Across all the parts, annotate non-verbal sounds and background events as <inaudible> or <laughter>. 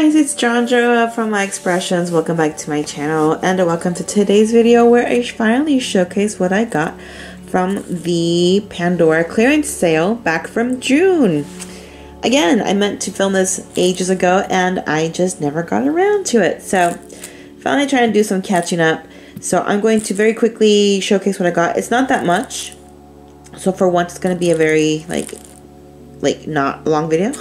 guys, it's Jahndra from My Xpressions. Welcome back to my channel and welcome to today's video where I finally showcase what I got from the Pandora clearance sale back from June. Again, I meant to film this ages ago and I just never got around to it. So, finally trying to do some catching up. So, I'm going to very quickly showcase what I got. It's not that much. So, for once, it's going to be a very, like, like, not long video.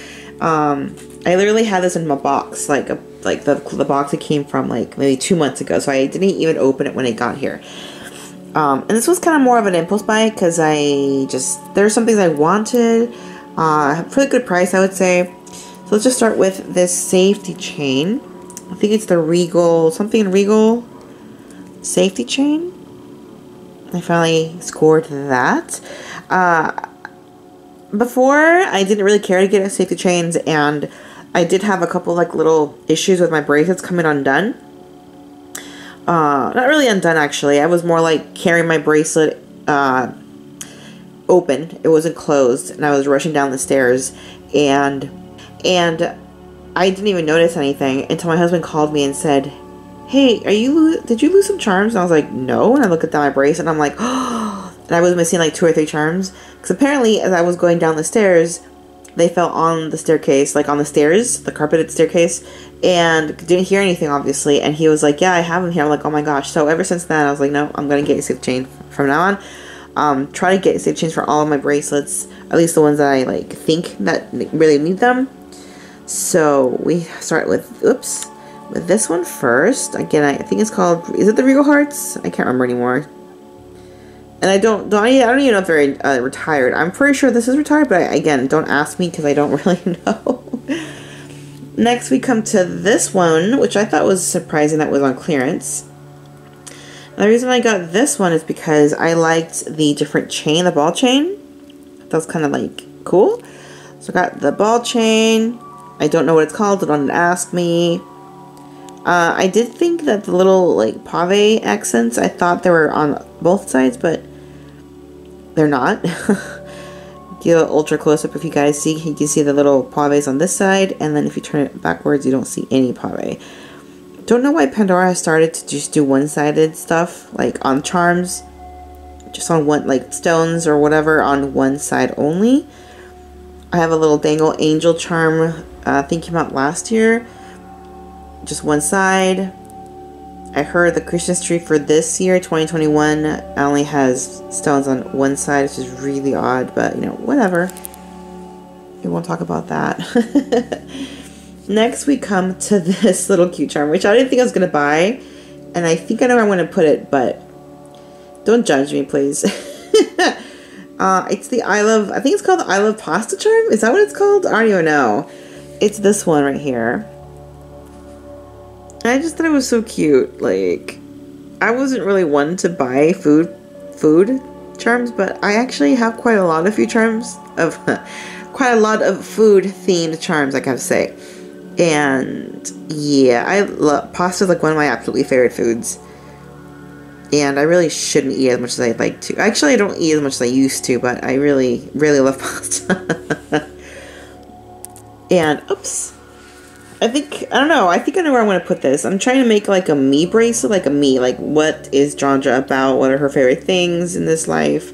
<laughs> um, I literally had this in my box, like, a, like the, the box it came from, like, maybe two months ago. So, I didn't even open it when it got here. Um, and this was kind of more of an impulse buy because I just, there are some things I wanted. Uh, pretty good price, I would say. So let's just start with this safety chain. I think it's the Regal, something Regal safety chain. I finally scored that. Uh, before, I didn't really care to get a safety chains, and I did have a couple like little issues with my bracelets coming undone. Uh, not really undone actually. I was more like carrying my bracelet uh, open. It wasn't closed, and I was rushing down the stairs, and and I didn't even notice anything until my husband called me and said, "Hey, are you did you lose some charms?" And I was like, "No." And I look at my bracelet, and I'm like, "Oh!" <gasps> And I was missing like two or three charms because apparently, as I was going down the stairs, they fell on the staircase, like on the stairs, the carpeted staircase, and didn't hear anything, obviously. And he was like, Yeah, I have them here. I'm like, Oh my gosh. So ever since then, I was like, No, I'm going to get a safe chain from now on. Um, try to get safe chains for all of my bracelets, at least the ones that I like think that really need them. So we start with, oops, with this one first. Again, I think it's called, is it the Regal Hearts? I can't remember anymore. And I don't, don't I don't even know if they're uh, retired. I'm pretty sure this is retired, but I, again, don't ask me because I don't <laughs> really know. Next, we come to this one, which I thought was surprising that was on clearance. The reason I got this one is because I liked the different chain, the ball chain. That was kind of like cool. So I got the ball chain. I don't know what it's called, don't ask me. Uh, I did think that the little like pave accents, I thought they were on both sides, but they're not. <laughs> Get an ultra close up if you guys see. You can see the little paves on this side, and then if you turn it backwards, you don't see any pave. Don't know why Pandora started to just do one-sided stuff, like on charms, just on one, like stones or whatever, on one side only. I have a little dangle angel charm, uh, I think came out last year, just one side. I heard the Christmas tree for this year, 2021, only has stones on one side, which is really odd, but you know, whatever. We won't talk about that. <laughs> Next, we come to <laughs> this little cute charm, which I didn't think I was going to buy. And I think I know where I'm going to put it, but don't judge me, please. <laughs> uh, it's the I Love, I think it's called the I Love Pasta Charm. Is that what it's called? I don't even know. It's this one right here. I just thought it was so cute. Like, I wasn't really one to buy food, food charms, but I actually have quite a lot of food charms of, <laughs> quite a lot of food themed charms, I gotta say. And yeah, I love pasta like one of my absolutely favorite foods. And I really shouldn't eat as much as I'd like to. Actually, I don't eat as much as I used to, but I really, really love <laughs> pasta. and oops. I think I don't know. I think I know where I want to put this. I'm trying to make like a me bracelet, like a me. Like what is Jahndra about? What are her favorite things in this life?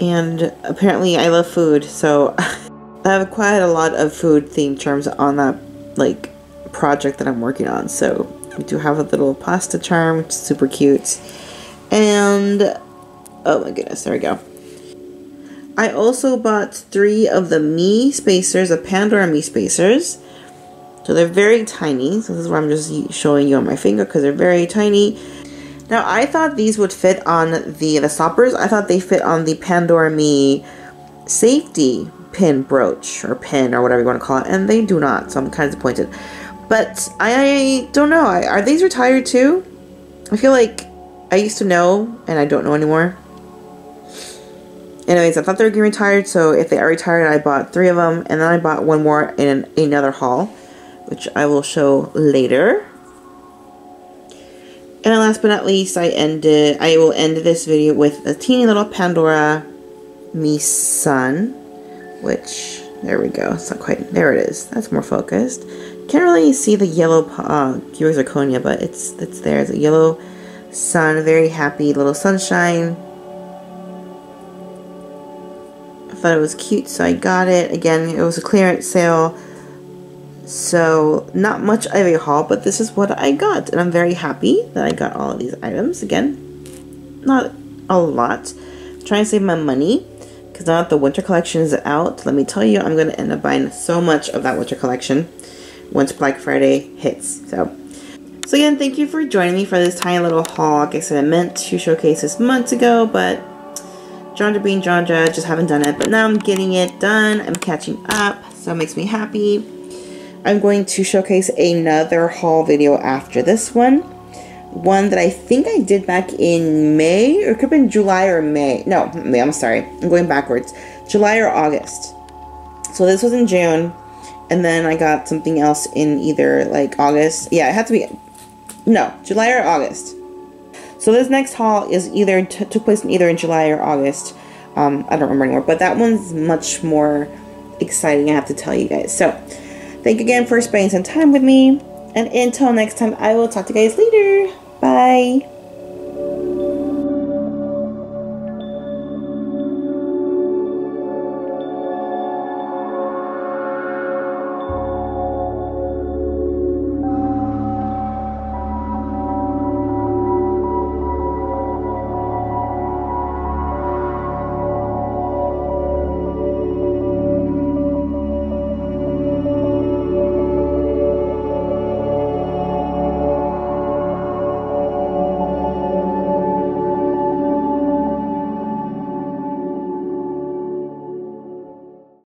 And apparently, I love food, so <laughs> I have quite a lot of food themed charms on that like project that I'm working on. So we do have a little pasta charm, which is super cute. And oh my goodness, there we go. I also bought three of the Me spacers, the Pandora Me spacers. So they're very tiny. So this is where I'm just showing you on my finger because they're very tiny. Now I thought these would fit on the the stoppers. I thought they fit on the Pandora Me safety pin brooch or pin or whatever you want to call it, and they do not. So I'm kind of disappointed. But I don't know. Are these retired too? I feel like I used to know and I don't know anymore. Anyways, I thought they were getting retired, so if they are retired, I bought three of them, and then I bought one more in another haul, which I will show later. And last but not least, I ended. I will end this video with a teeny little Pandora Me Sun, which There we go. It's not quite. There it is. That's more focused. Can't really see the yellow uh, pure zirconia, but it's it's there. It's a yellow sun. Very happy little sunshine. I thought it was cute, so I got it. Again, it was a clearance sale. So, not much of a haul, but this is what I got. And I'm very happy that I got all of these items. Again, not a lot. Trying to save my money because now that the winter collection is out, let me tell you, I'm going to end up buying so much of that winter collection once Black Friday hits. So, so again, thank you for joining me for this tiny little haul. Like I said, I meant to showcase this months ago, but Jahndra being Jahndra, just haven't done it. But now I'm getting it done. I'm catching up, so it makes me happy. I'm going to showcase another haul video after this one. One that I think I did back in May, or it could have been July or May. No, May, I'm sorry. I'm going backwards. July or August. So this was in June, and then I got something else in either like August. Yeah, it had to be, no, July or August. So this next haul is either took place in either in July or August. Um, I don't remember anymore, but that one's much more exciting. I have to tell you guys. So Thank you again for spending some time with me. And until next time, I will talk to you guys later. Bye.